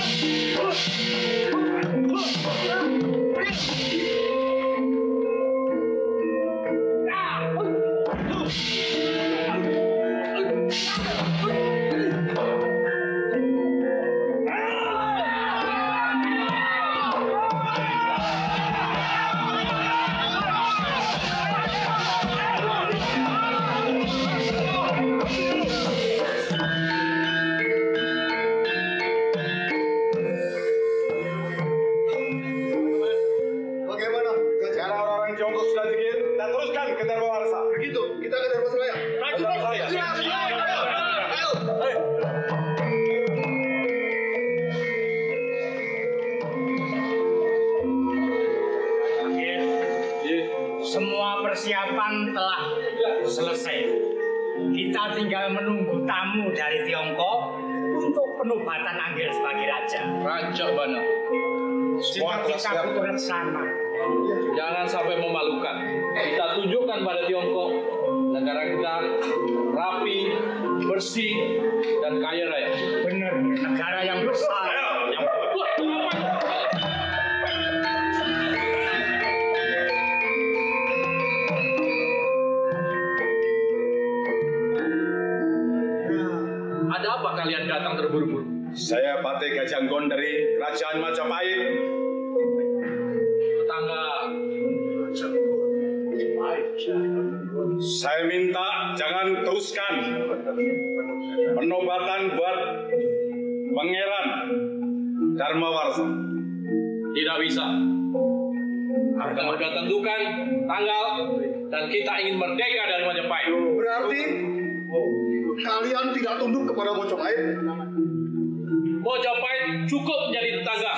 Oh, oh, oh. Semua persiapan telah selesai. Kita tinggal menunggu tamu dari Tiongkok untuk penobatan Anggil sebagai raja. Raja Bana, Semua kita sama. jangan sampai memalukan. Kita tunjukkan pada Tiongkok negara kita rapi, bersih, dan kaya raya. Benar, Saya minta jangan teruskan penobatan buat Pangeran Darmawarsa. tidak bisa. Kita sudah tentukan tanggal dan kita ingin merdeka dari Majapahit. Berarti kalian tidak tunduk kepada Mojopahit? Majapahit cukup menjadi tetangga.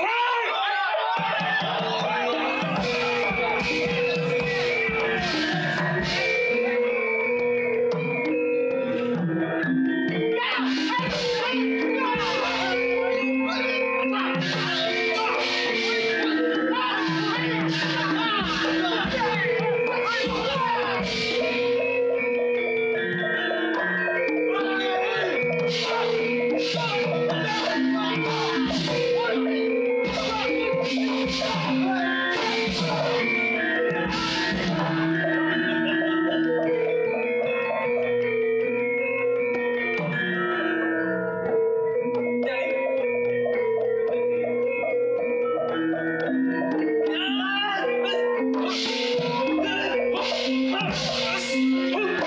Oh!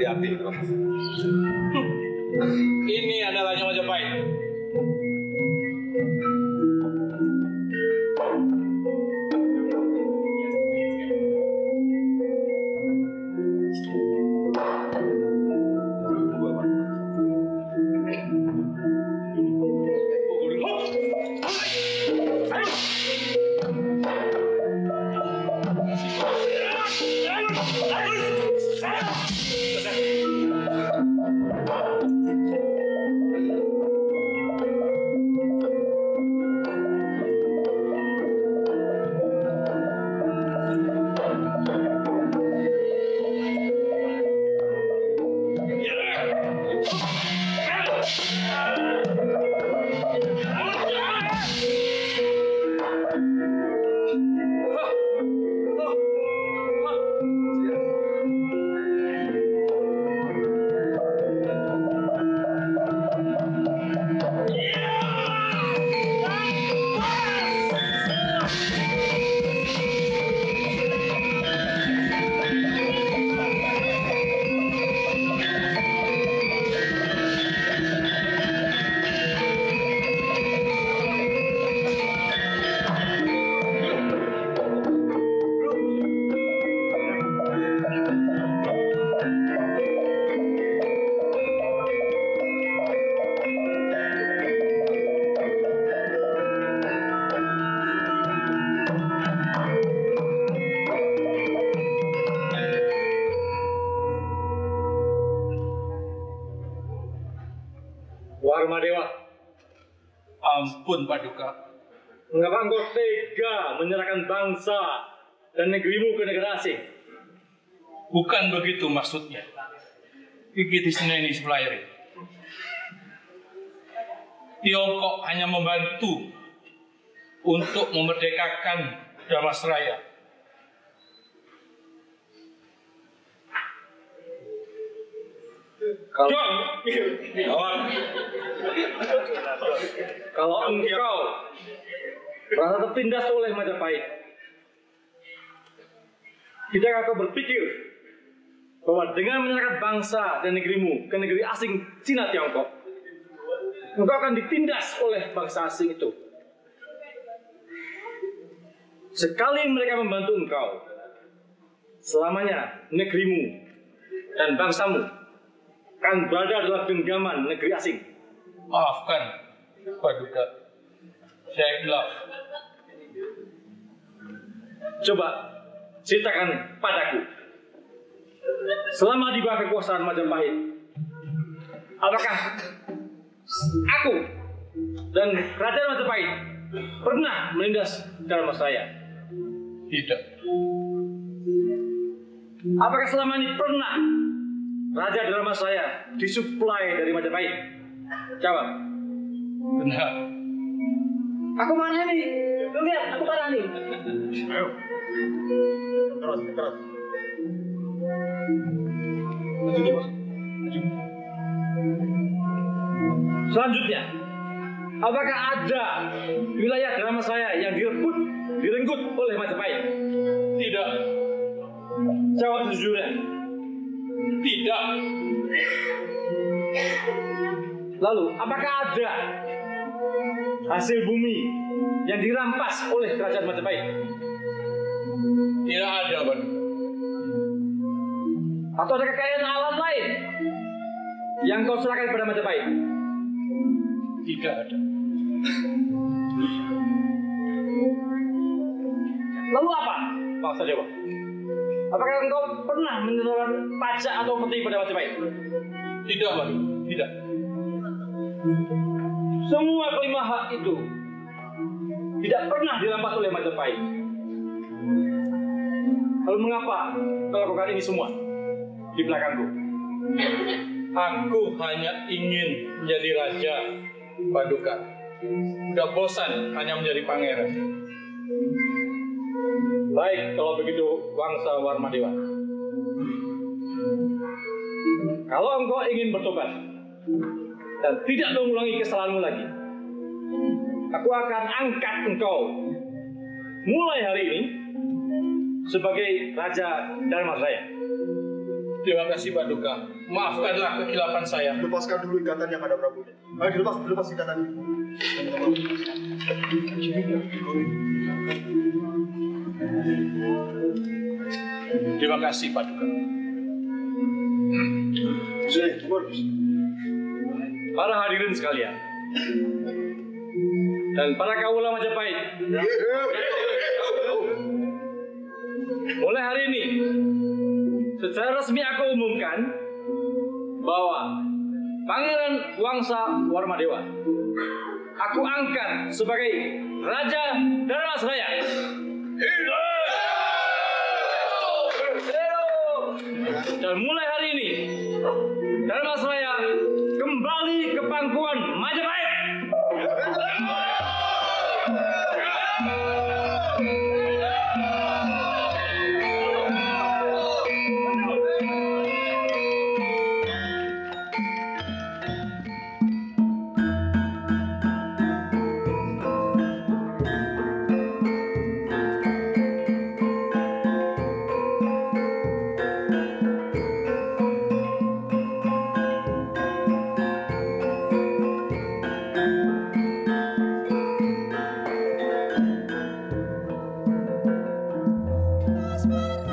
Hati-hati. Ini Ampun Paduka. mengapa engkau tega menyerahkan bangsa dan negerimu ke negara asing? Bukan begitu maksudnya. Iki ini sebelah Tiongkok hanya membantu untuk memerdekakan Damasraya. Kalau kalau engkau merasa tertindas oleh Majapahit, tidakkah kau berpikir bahwa dengan menyerahkan bangsa dan negerimu ke negeri asing Cina Tiongkok, engkau akan ditindas oleh bangsa asing itu. Sekali mereka membantu engkau, selamanya negerimu dan bangsamu akan berada dalam genggaman negeri asing. Maafkan Paduka. Saya hilaf. Coba ceritakan padaku. Selama di bawah kekuasaan Majapahit, apakah aku dan kerajaan Majapahit pernah menindas Dharma saya? Tidak. Apakah selama ini pernah Raja Dharma saya disuplai dari Majapahit? Jawab. Benar. Aku mana nih? Lu lihat, aku parah nih. Ayo. Terus, terus. Bos. Selanjutnya, apakah ada wilayah drama saya yang direbut, direnggut oleh Majapahit? Tidak. Jawab sejujurnya. Tidak. Lalu, apakah ada hasil bumi yang dirampas oleh kerajaan Majapahit? Tidak ada, Paduka. Atau ada kekayaan alam lain yang kau serahkan kepada Majapahit? Tidak ada. Lalu apa, Bangsa Dewa? Apakah engkau pernah menyerahkan pajak atau peti pada Majapahit? Tidak, Paduka. Tidak. Semua kelima hak itu tidak pernah dirampas oleh Majapahit. Lalu mengapa kau lakukan ini semua di belakangku? Aku hanya ingin menjadi raja, Paduka. Udah bosan hanya menjadi pangeran. Baik, kalau begitu bangsa Warmadewa. Kalau engkau ingin bertobat dan tidak mengulangi kesalahanmu lagi, aku akan angkat engkau mulai hari ini sebagai Raja Dharma saya. Terima kasih Paduka. Maafkanlah kekhilafan saya. Lepaskan dulu ikatan yang ada Prabu. Ayo dilepas, dilepas ikatannya. Terima kasih Paduka. Sini, Timur. Para hadirin sekalian. Dan para kaula Majapahit. Mulai hari ini, secara resmi aku umumkan bahwa Pangeran Wangsa Warmadewa aku angkat sebagai Raja Dharmasraya. Dan mulai hari ini Dharma Seraya kembali ke pangkuan Majapahit. Christmas.